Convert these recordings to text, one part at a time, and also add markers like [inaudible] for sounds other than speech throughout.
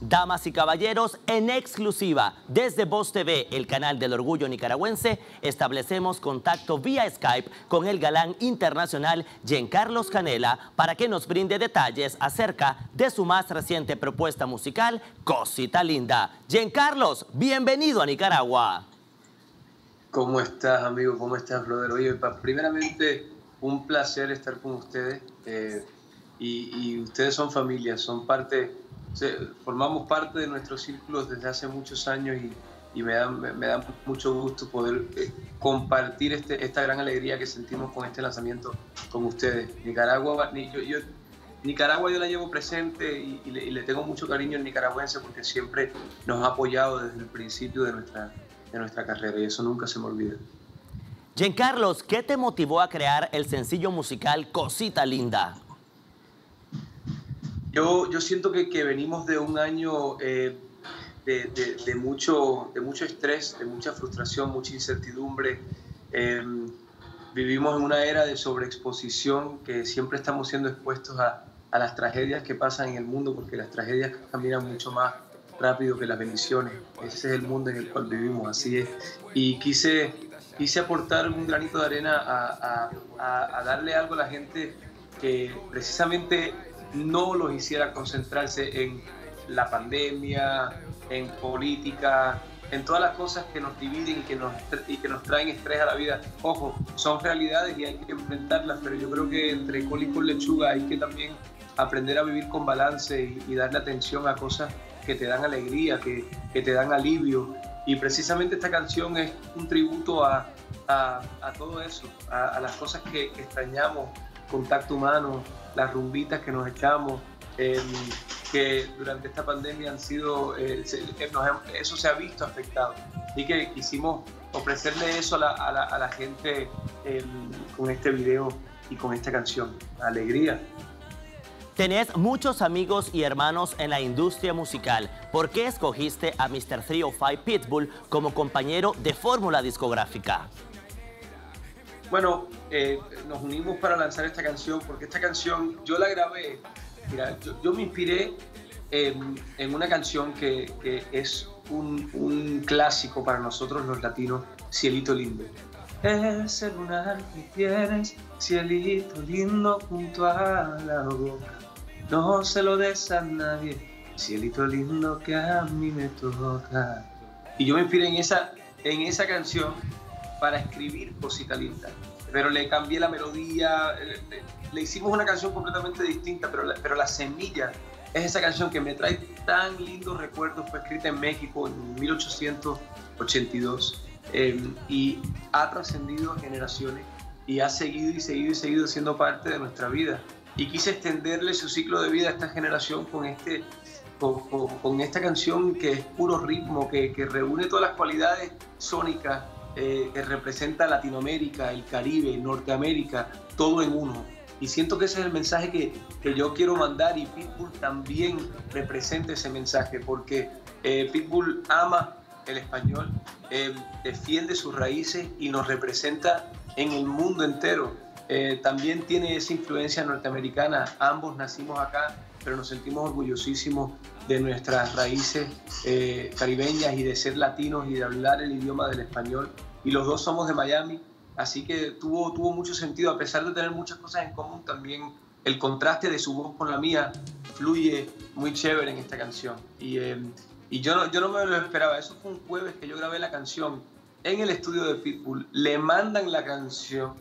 Damas y caballeros, en exclusiva desde Voz TV, el canal del orgullo nicaragüense, establecemos contacto vía Skype con el galán internacional Giancarlos Canela para que nos brinde detalles acerca de su más reciente propuesta musical, Cosita Linda. Giancarlos, bienvenido a Nicaragua. ¿Cómo estás, amigo? ¿Cómo estás, brother? Oye, primeramente, un placer estar con ustedes. Eh, y, ustedes son familia, son parte, formamos parte de nuestros círculos desde hace muchos años y, me, da, me, da mucho gusto poder eh, compartir este, esta gran alegría que sentimos con este lanzamiento con ustedes. Nicaragua, yo, Nicaragua yo la llevo presente y, le, tengo mucho cariño al nicaragüense porque siempre nos ha apoyado desde el principio de nuestra, de nuestra carrera y eso nunca se me olvida. Giancarlos, ¿qué te motivó a crear el sencillo musical Cosita Linda? Yo, yo siento que, que venimos de un año eh, de, de, mucho, de mucho estrés, de mucha frustración, mucha incertidumbre. Em, vivimos en una era de sobreexposición que siempre estamos siendo expuestos a, a, las tragedias que pasan en el mundo, porque las tragedias caminan mucho más rápido que las bendiciones. Ese es el mundo en el cual vivimos, así es. Y quise, quise aportar un granito de arena a, a, a darle algo a la gente que precisamente no los hiciera concentrarse en la pandemia, en política, en todas las cosas que nos dividen y que nos, y que nos traen estrés a la vida. Ojo, son realidades y hay que enfrentarlas, pero yo creo que entre col y con lechuga hay que también aprender a vivir con balance y, darle atención a cosas que te dan alegría, que, que te dan alivio. Y precisamente esta canción es un tributo a, a, todo eso, a, las cosas que extrañamos, contacto humano, las rumbitas que nos echamos, em, que durante esta pandemia han sido, eh, eh, eso se ha visto afectado. Y que quisimos ofrecerle eso a la, a la, gente em, con este video y con esta canción, alegría. Tenés muchos amigos y hermanos en la industria musical. ¿Por qué escogiste a Mr. 305 Pitbull como compañero de fórmula discográfica? Bueno, eh, nos unimos para lanzar esta canción porque esta canción yo la grabé, mira, yo, me inspiré en, una canción que, es un, clásico para nosotros los latinos, Cielito Lindo. Ese lunar que tienes, cielito lindo junto a la boca, no se lo des a nadie, cielito lindo que a mí me toca. Y yo me inspiré en esa, en esa canción para escribir Cosita Linda. Pero le cambié la melodía, le, hicimos una canción completamente distinta, pero la, pero la semilla es esa canción que me trae tan lindos recuerdos. Fue escrita en México en 1882 em, y ha trascendido generaciones y ha seguido y seguido y seguido siendo parte de nuestra vida. Y quise extenderle su ciclo de vida a esta generación con este con, esta canción que es puro ritmo, que, que reúne todas las cualidades sónicas eh, que representa Latinoamérica, el Caribe, Norteamérica, todo en uno. Y siento que ese es el mensaje que, que yo quiero mandar y Pitbull también representa ese mensaje, porque eh, Pitbull ama el español, eh, defiende sus raíces y nos representa en el mundo entero. también tiene esa influencia norteamericana, ambos nacimos acá, pero nos sentimos orgullosísimos de nuestras raíces eh, caribeñas y de ser latinos y de hablar el idioma del español. Y los dos somos de Miami, así que tuvo, tuvo mucho sentido, a pesar de tener muchas cosas en común, también el contraste de su voz con la mía fluye muy chévere en esta canción. Y, eh, y yo, no, yo no me lo esperaba, eso fue un jueves que yo grabé la canción en el estudio de Pitbull, le mandan la canción,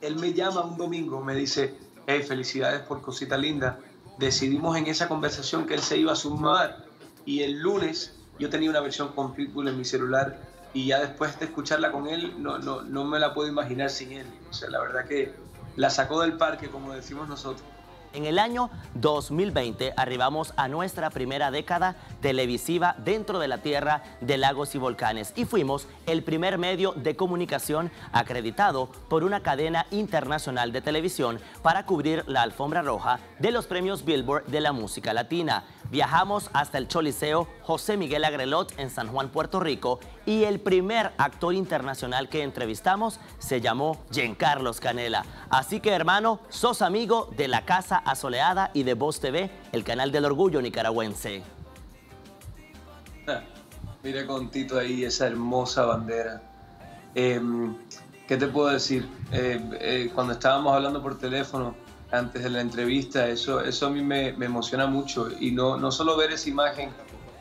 él me llama un domingo, me dice, hey, felicidades por Cosita Linda, decidimos en esa conversación que él se iba a sumar y el lunes yo tenía una versión con Pitbull en mi celular y ya después de escucharla con él no, no, no me la puedo imaginar sin él. O sea, la verdad que la sacó del parque, como decimos nosotros. En el año 2020 arribamos a nuestra primera década televisiva dentro de la Tierra de lagos y volcanes y fuimos el primer medio de comunicación acreditado por una cadena internacional de televisión para cubrir la alfombra roja de los premios Billboard de la música latina. Viajamos hasta el Choliseo José Miguel Agrelot en San Juan, Puerto Rico y el primer actor internacional que entrevistamos se llamó Giancarlos Canela. Así que hermano, sos amigo de la Casa Asoleada y de Voz TV, el canal del orgullo nicaragüense. Mira con Tito ahí esa hermosa bandera. Em, ¿Qué te puedo decir? Eh, eh, cuando estábamos hablando por teléfono antes de la entrevista, eso, eso a mí me, emociona mucho. Y no, no solo ver esa imagen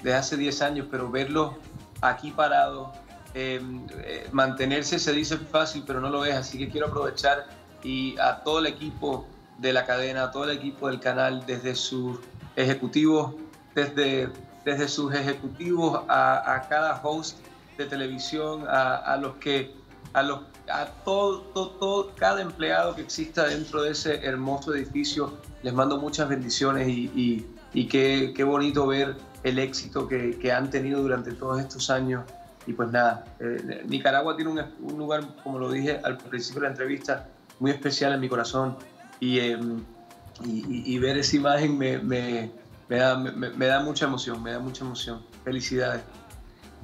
de hace 10 años, pero verlo aquí parado, em, eh, mantenerse se dice fácil, pero no lo es. Así que quiero aprovechar y a todo el equipo de la cadena, a todo el equipo del canal, desde sus ejecutivos, desde, desde sus ejecutivos a, a cada host de televisión, a, a los que a los a todo, todo, cada empleado que exista dentro de ese hermoso edificio, les mando muchas bendiciones y, y, qué, qué, bonito ver el éxito que, que, han tenido durante todos estos años. Y pues nada, eh, Nicaragua tiene un, un, lugar, como lo dije al principio de la entrevista, muy especial en mi corazón y, em, y ver esa imagen me, me, me, da, me da mucha emoción, me da mucha emoción. Felicidades.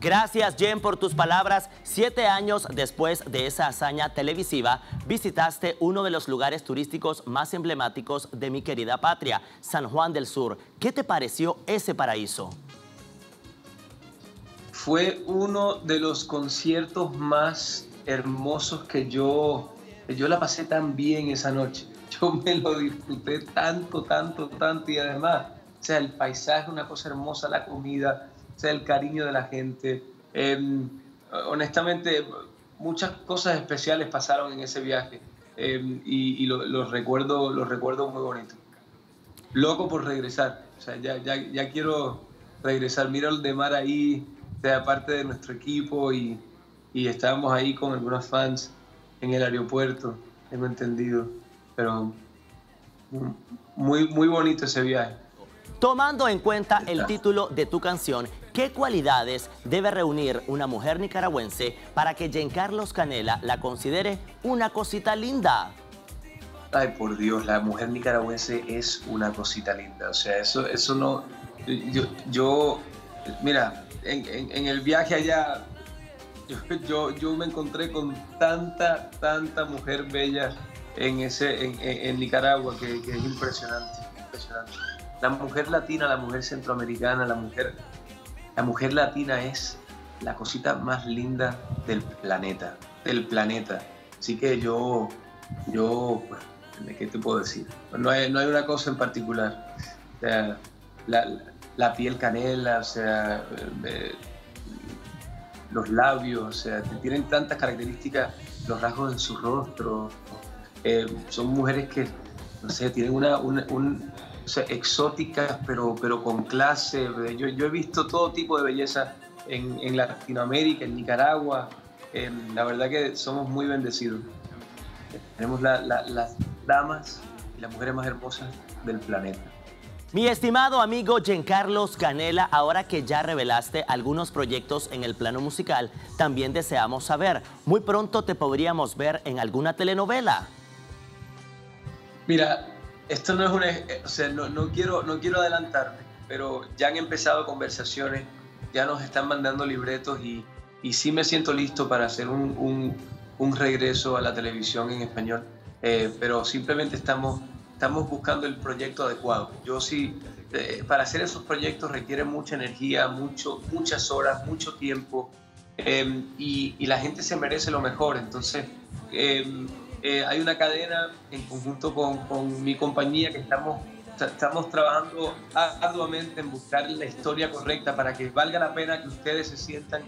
Gracias, Jen, por tus palabras. Siete años después de esa hazaña televisiva, visitaste uno de los lugares turísticos más emblemáticos de mi querida patria, San Juan del Sur. ¿Qué te pareció ese paraíso? Fue uno de los conciertos más hermosos que yo, yo la pasé tan bien esa noche. [laughs] Yo me lo disfruté tanto, tanto, tanto y además, o sea, el paisaje, una cosa hermosa, la comida, el cariño de la gente. Em, honestamente, muchas cosas especiales pasaron en ese viaje em, y, los recuerdo, los recuerdo muy bonito. Loco por regresar, o sea, ya, ya, quiero regresar. Mira el de mar ahí, sea parte de nuestro equipo y, y estábamos ahí con algunos fans en el aeropuerto, tengo entendido, pero muy, muy bonito ese viaje. Tomando en cuenta el título de tu canción, ¿qué cualidades debe reunir una mujer nicaragüense para que Giancarlos Canela la considere una cosita linda? Ay, por Dios, la mujer nicaragüense es una cosita linda. O sea, eso, eso no... Yo, mira, en, el viaje allá, yo, yo, me encontré con tanta, tanta mujer bella en, ese, en, Nicaragua que, que es impresionante, impresionante. La mujer latina, la mujer centroamericana, la mujer, la mujer latina es la cosita más linda del planeta, del planeta. Así que yo, yo, pues, ¿qué te puedo decir? No hay, no hay una cosa en particular. O sea, la, piel canela, o sea, eh, los labios, o sea, tienen tantas características, los rasgos en su rostro. Eh, son mujeres que, no sé, tienen una, un, exóticas, pero, pero con clase. Yo, yo he visto todo tipo de belleza en, en Latinoamérica, en Nicaragua. la verdad que somos muy bendecidos. Tenemos las damas y las mujeres más hermosas del planeta. Mi estimado amigo Giancarlos Canela, ahora que ya revelaste algunos proyectos en el plano musical, también deseamos saber, muy pronto te podríamos ver en alguna telenovela. Mira, esto no es una, o sea, no, no, quiero, no quiero adelantarme, pero ya han empezado conversaciones, ya nos están mandando libretos y, y sí me siento listo para hacer un, un, un regreso a la televisión en español, eh, pero simplemente estamos, estamos buscando el proyecto adecuado. Yo sí, eh, para hacer esos proyectos requiere mucha energía, mucho, muchas horas, mucho tiempo eh, y, y, la gente se merece lo mejor, entonces eh, hay una cadena en conjunto con, mi compañía que estamos, estamos trabajando arduamente en buscar la historia correcta para que valga la pena que ustedes se sientan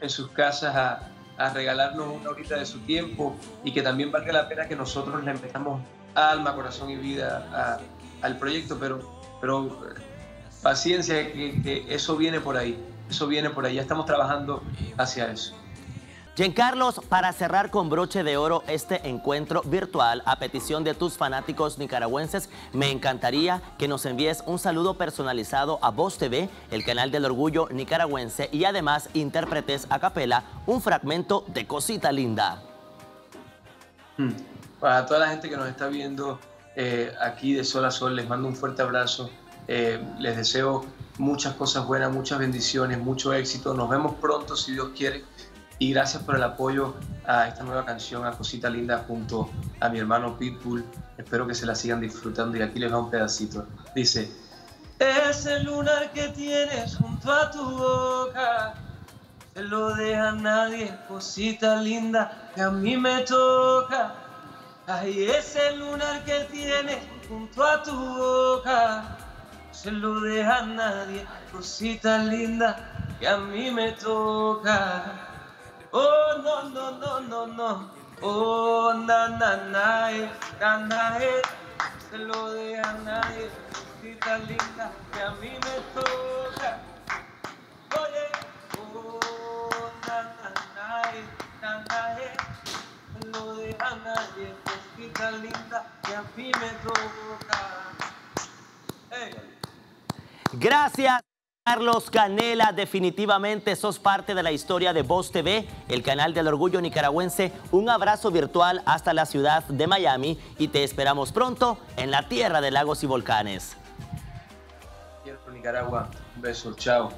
en sus casas a, regalarnos una horita de su tiempo y que también valga la pena que nosotros le empezamos alma, corazón y vida al proyecto, pero, pero paciencia, que, que eso viene por ahí, eso viene por ahí, ya estamos trabajando hacia eso. Giancarlos, para cerrar con broche de oro este encuentro virtual a petición de tus fanáticos nicaragüenses, me encantaría que nos envíes un saludo personalizado a Voz TV, el canal del orgullo nicaragüense, y además interpretes a capela un fragmento de Cosita Linda. Hmm. Para toda la gente que nos está viendo eh, aquí de Sol a Sol, les mando un fuerte abrazo. Eh, les deseo muchas cosas buenas, muchas bendiciones, mucho éxito. Nos vemos pronto, si Dios quiere. Y gracias por el apoyo a esta nueva canción, a Cosita Linda, junto a mi hermano Pitbull. Espero que se la sigan disfrutando y aquí les va un pedacito. Dice, ese lunar que tienes junto a tu boca. Se lo deja nadie, cosita linda, que a mí me toca. Ay, ese lunar que tiene junto a tu boca. Se lo deja nadie, cosita linda, que a mí me toca. Oh, no, no, no, no, no. Oh, na, na, na, eh, na, na, eh. Se lo deja a nadie, cosita linda, que a mí me toca. Oye, oh, na, na, na, eh, na, na, eh. Se lo deja a nadie, cosita linda, que a mí me toca. Hey. Gracias. Carlos Canela, definitivamente sos parte de la historia de Voz TV, el canal del orgullo nicaragüense. Un abrazo virtual hasta la ciudad de Miami y te esperamos pronto en la tierra de lagos y volcanes. Nicaragua. Un beso, chao.